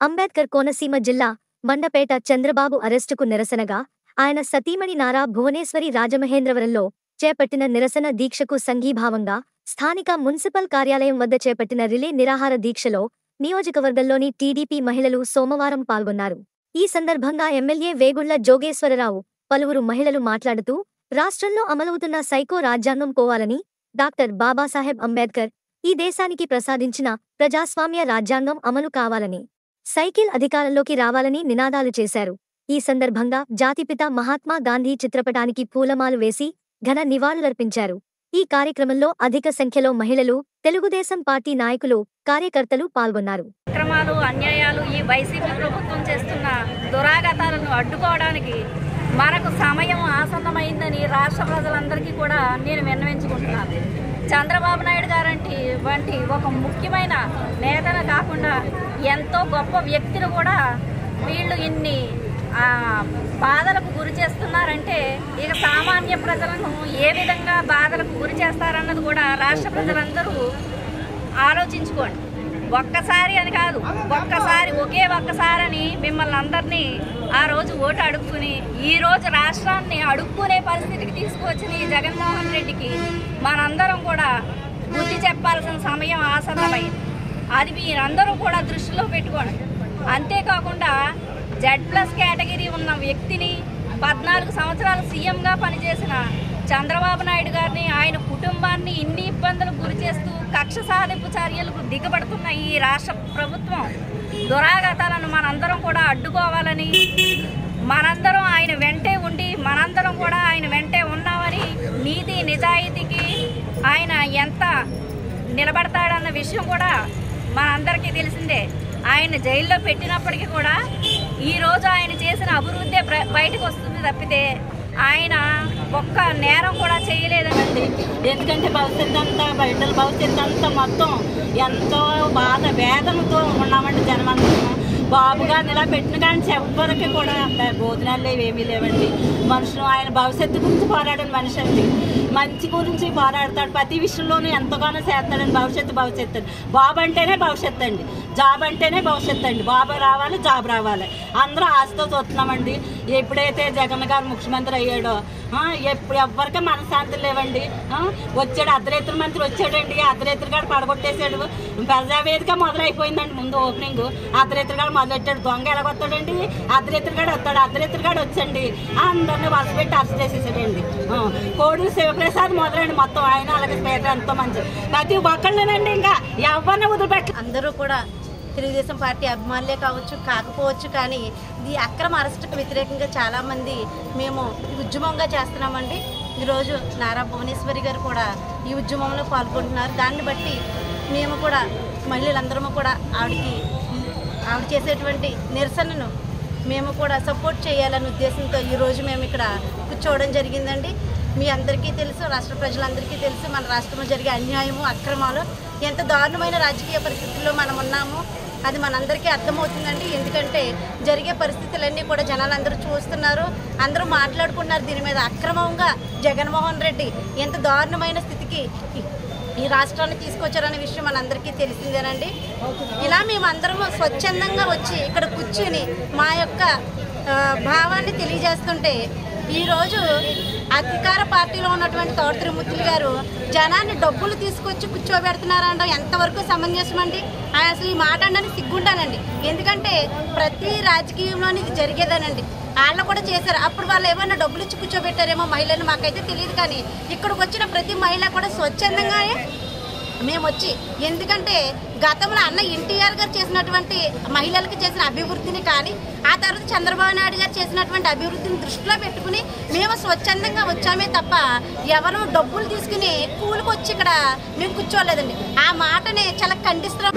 అంబేద్కర్ కోనసీమ జిల్లా మండపేట చంద్రబాబు అరెస్టుకు నిరసనగా ఆయన సతీమణి నారా భువనేశ్వరి రాజమహేంద్రవరంలో చేపట్టిన నిరసన దీక్షకు సంఘీభావంగా స్థానిక మున్సిపల్ కార్యాలయం వద్ద చేపట్టిన రిలే నిరాహార దీక్షలో నియోజకవర్గంలోని టీడీపీ మహిళలు సోమవారం పాల్గొన్నారు. ఈ సందర్భంగా ఎమ్మెల్యే వేగుళ్ళ జోగేశ్వరరావు పలువురు మహిళలు మాట్లాడుతూ రాష్ట్రంలో అమలవుతున్న సైకో రాజ్యాంగం కోవాలని డాక్టర్ బాబాసాహెబ్ అంబేద్కర్ ఈ దేశానికి ప్రసాదించిన ప్రజాస్వామ్య రాజ్యాంగం అమలు కావాలని సైకిల్ అధికారంలోకి రావాలని నినాదాలు చేశారు. ఈ సందర్భంగా జాతిపిత మహాత్మా గాంధీ చిత్రపటానికి పూలమాలు వేసి ఘన నివాళులర్పించారు. ఈ కార్యక్రమంలో అధిక సంఖ్యలో మహిళలు తెలుగుదేశం పార్టీ నాయకులు కార్యకర్తలు పాల్గొన్నారు. అక్రమాలు అన్యాయాలు ఈ వైసీపీ ప్రభుత్వం చేస్తున్న దురాగతాలను అడ్డుకోవడానికి మనకు సమయం ఆసన్నమైందని రాష్ట్ర ప్రజలందరికీ కూడా నేను విన్నవించుకుంటున్నాను. చంద్రబాబు నాయుడు గారంటి వంటి ఒక ముఖ్యమైన నేతను కాకుండా ఎంతో గొప్ప వ్యక్తిని కూడా వీళ్ళు ఇన్ని బాధలకు గురి చేస్తున్నారంటే ఇక సామాన్య ప్రజలను ఏ విధంగా బాధలకు గురి చేస్తారన్నది కూడా రాష్ట్ర ప్రజలందరూ ఆలోచించుకోండి. ఒక్కసారి అని కాదు ఒక్కసారి ఒకే ఒక్కసారి అని మిమ్మల్ని అందరినీ ఆ రోజు ఓటు అడుక్కుని ఈరోజు రాష్ట్రాన్ని అడుక్కునే పరిస్థితికి తీసుకువచ్చిన ఈ జగన్మోహన్ రెడ్డికి మనందరం కూడా బుద్ధి చెప్పాల్సిన సమయం ఆసన్నమైంది. అది మీరందరూ కూడా దృష్టిలో పెట్టుకోండి. అంతేకాకుండా జెడ్ ప్లస్ కేటగిరీ ఉన్న వ్యక్తిని పద్నాలుగు సంవత్సరాలు సీఎంగా పనిచేసిన చంద్రబాబు నాయుడు గారిని ఆయన కుటుంబాన్ని ఇన్ని ఇబ్బందులకు గురి చేస్తూ కక్ష సాధింపు చర్యలకు దిగబడుతున్న ఈ రాష్ట్ర ప్రభుత్వం దురాగతాలను మనందరం కూడా అడ్డుకోవాలని మనందరం ఆయన వెంటే ఉండి మనందరం కూడా ఆయన వెంటే ఉన్నామని నీతి నిజాయితీ ఆయన ఎంత నిలబడతాడన్న విషయం కూడా మనందరికీ తెలిసిందే. ఆయన జైల్లో పెట్టినప్పటికీ కూడా ఈరోజు ఆయన చేసిన అభివృద్ధి బయటకు వస్తుంది తప్పితే ఆయన ఒక్క నేరం కూడా చేయలేదండి ఎందుకంటే భవిష్యత్తు అంతా బిడ్డల భవిష్యత్తు అంతా మొత్తం ఎంతో బాధ వేదనతో ఉన్నామండి జనమంతరం బాబు గారిని ఇలా పెట్టిన కానీ ఎవ్వరికి కూడా బ- భోజనాలు లేవు ఏమీ లేవండి. మనుషులు ఆయన భవిష్యత్తు గురించి పోరాడని మనిషి అండి. మంచి గురించి పోరాడతాడు. ప్రతి విషయంలోనూ ఎంతగానో చేస్తాడని భవిష్యత్తు భవిష్యత్తు. బాబు అంటేనే భవిష్యత్తు అండి. జాబ్ అంటేనే భవిష్యత్తు అండి. బాబు రావాలి జాబ్ రావాలి. అందరూ ఆశతో చూస్తున్నామండి. ఎప్పుడైతే జగన్ గారు ముఖ్యమంత్రి అయ్యాడో ఎప్పుడు ఎవ్వరికీ మనశ్శాంతి లేవండి. వచ్చాడు అర్ధరేత్రి మంత్రి వచ్చాడండి. అర్ధరేత్రి గారు పడగొట్టేశాడు. ప్రజావేదిక మొదలైపోయిందండి ముందు ఓపెనింగ్ అర్ధరేత్రి గారు మొదలెట్టాడు. దొంగ ఎలాగొస్తాడండి అర్ధరేత్రి గారు వస్తాడు. అర్ధరేత్రి గారు వచ్చండి అందరిని వలస పెట్టి అరెస్ట్ చేసేసాడండి కోడూరు శివప్రసాద్ మొదలండి మొత్తం. ఆయన అలాగే పేట ఎంతో మంచి. ప్రతి ఒక్కళ్ళేనండి ఇంకా ఎవరిని వదిలిపెట్ట అందరూ కూడా తెలుగుదేశం పార్టీ అభిమానులే కావచ్చు కాకపోవచ్చు కానీ ఈ అక్రమ అరెస్టుకు వ్యతిరేకంగా చాలామంది మేము ఈ ఉద్యమంగా చేస్తున్నామండి. ఈరోజు నారా భువనేశ్వరి గారు కూడా ఈ ఉద్యమంలో పాల్గొంటున్నారు. దాన్ని బట్టి మేము కూడా మహిళలందరము కూడా ఆవిడకి ఆవిడ చేసేటువంటి నిరసనను మేము కూడా సపోర్ట్ చేయాలనే ఉద్దేశంతో ఈరోజు మేము ఇక్కడ కూర్చోవడం జరిగిందండి. మీ అందరికీ తెలుసు రాష్ట్ర ప్రజలందరికీ తెలుసు మన రాష్ట్రంలో జరిగే అన్యాయము అక్రమాలు ఎంత దారుణమైన రాజకీయ పరిస్థితుల్లో మనం ఉన్నాము. అది మనందరికీ అర్థమవుతుందండి. ఎందుకంటే జరిగే పరిస్థితులన్నీ కూడా జనాలందరూ చూస్తున్నారు. అందరూ మాట్లాడుకున్నారు దీని మీద అక్రమంగా జగన్మోహన్ రెడ్డి ఎంత దారుణమైన స్థితికి ఈ రాష్ట్రాన్ని తీసుకొచ్చారనే విషయం మనందరికీ తెలిసిందేనండి. ఇలా మేమందరము స్వచ్ఛందంగా వచ్చి ఇక్కడ కూర్చుని మా యొక్క భావాన్ని తెలియజేస్తుంటే ఈరోజు అధికార పార్టీలో ఉన్నటువంటి తోట తిరుమూర్తులు గారు జనాన్ని డబ్బులు తీసుకొచ్చి కూర్చోబెడుతున్నారనడం ఎంతవరకు సమంజసం అండి? అసలు ఈ మాట అనడానికి సిగ్గుంటానండి. ఎందుకంటే ప్రతి రాజకీయంలోని ఇది జరిగేదానండి. వాళ్ళు కూడా చేశారు. అప్పుడు వాళ్ళు ఏమన్నా డబ్బులు ఇచ్చి కూర్చోబెట్టారేమో మహిళలు మాకైతే తెలియదు కానీ ఇక్కడికి వచ్చిన ప్రతి మహిళ కూడా స్వచ్ఛందంగానే మేము వచ్చి ఎందుకంటే గతంలో అన్న ఎన్టీఆర్ గారు చేసినటువంటి మహిళలకు చేసిన అభివృద్ధిని కానీ ఆ తర్వాత చంద్రబాబు నాయుడు గారు చేసినటువంటి అభివృద్ధిని దృష్టిలో పెట్టుకుని మేము స్వచ్ఛందంగా వచ్చామే తప్ప ఎవరు డబ్బులు తీసుకుని కూలికి వచ్చి ఇక్కడ మేము కూర్చోలేదండి. ఆ మాటని చాలా ఖండిస్తున్నాం